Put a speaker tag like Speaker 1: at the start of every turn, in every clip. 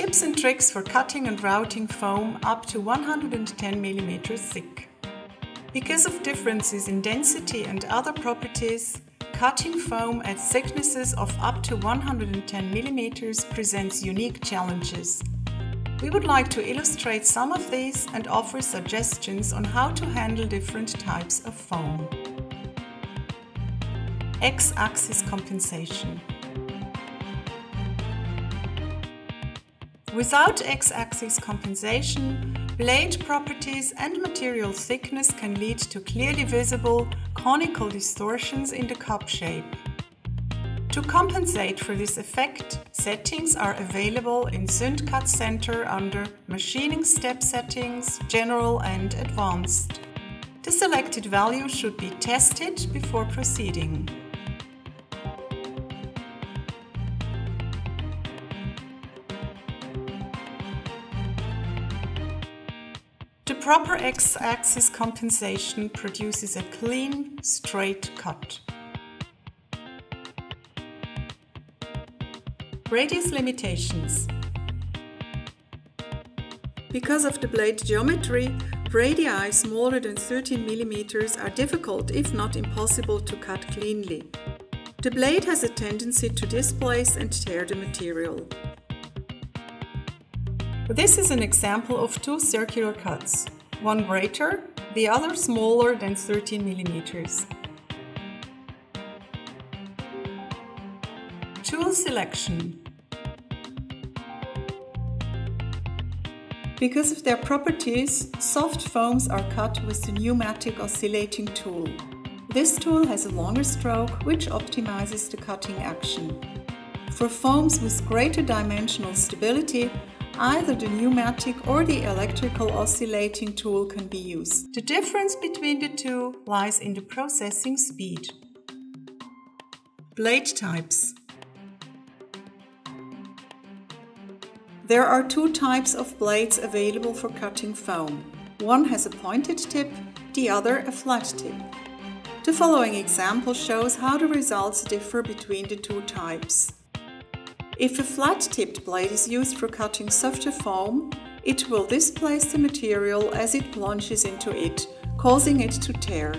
Speaker 1: tips and tricks for cutting and routing foam up to 110 mm thick. Because of differences in density and other properties, cutting foam at thicknesses of up to 110 mm presents unique challenges. We would like to illustrate some of these and offer suggestions on how to handle different types of foam. X-axis compensation. Without x-axis compensation, blade properties and material thickness can lead to clearly visible conical distortions in the cup shape. To compensate for this effect, settings are available in Zünd Cut Center under Machining Step Settings, General and Advanced. The selected value should be tested before proceeding. Proper x-axis compensation produces a clean, straight cut. Radius limitations. Because of the blade geometry, radii smaller than 13 mm are difficult if not impossible to cut cleanly. The blade has a tendency to displace and tear the material. This is an example of two circular cuts, one greater, the other smaller than 13 millimeters. Tool selection. Because of their properties, soft foams are cut with the pneumatic oscillating tool. This tool has a longer stroke which optimizes the cutting action. For foams with greater dimensional stability, Either the pneumatic or the electrical oscillating tool can be used. The difference between the two lies in the processing speed. Blade types. There are two types of blades available for cutting foam. One has a pointed tip, the other a flat tip. The following example shows how the results differ between the two types. If a flat-tipped blade is used for cutting softer foam, it will displace the material as it plunges into it, causing it to tear.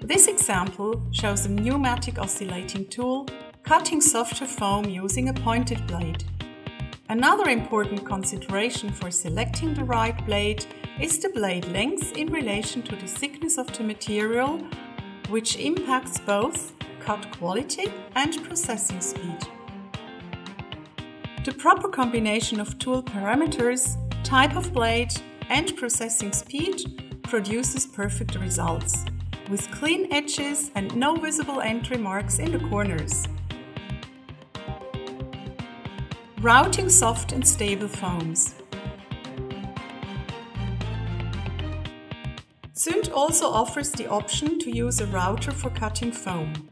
Speaker 1: This example shows a pneumatic oscillating tool cutting softer foam using a pointed blade. Another important consideration for selecting the right blade is the blade length in relation to the thickness of the material, which impacts both cut quality and processing speed. The proper combination of tool parameters, type of blade and processing speed produces perfect results, with clean edges and no visible entry marks in the corners. Routing soft and stable foams. Zünd also offers the option to use a router for cutting foam.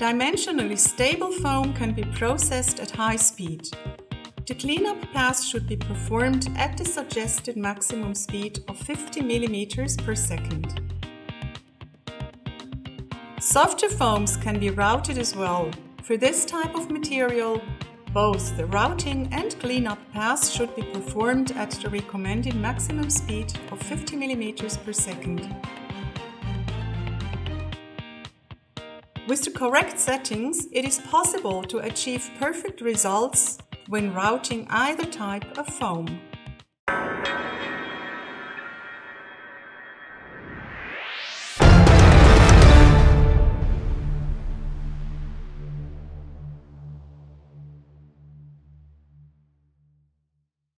Speaker 1: Dimensionally stable foam can be processed at high speed. The cleanup pass should be performed at the suggested maximum speed of 50 mm per second. Softer foams can be routed as well. For this type of material, both the routing and cleanup pass should be performed at the recommended maximum speed of 50 mm per second. With the correct settings, it is possible to achieve perfect results when routing either type of foam.